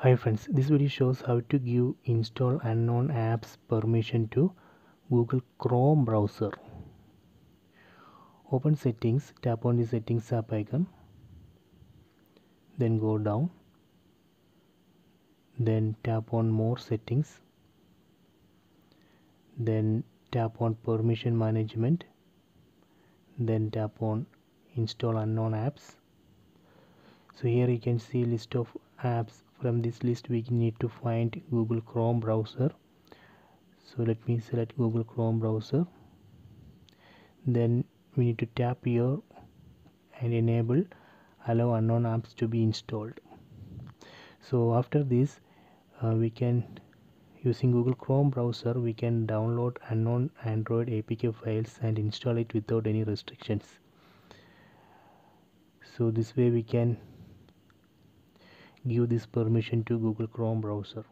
Hi friends, this video shows how to give install unknown apps permission to Google Chrome browser. Open settings, tap on the settings app icon, then go down, then tap on more settings, then tap on permission management, then tap on install unknown apps. So here you can see list of apps from this list we need to find Google Chrome browser. So let me select Google Chrome browser. Then we need to tap here and enable allow unknown apps to be installed. So after this uh, we can using Google Chrome browser we can download unknown Android APK files and install it without any restrictions. So this way we can give this permission to Google Chrome browser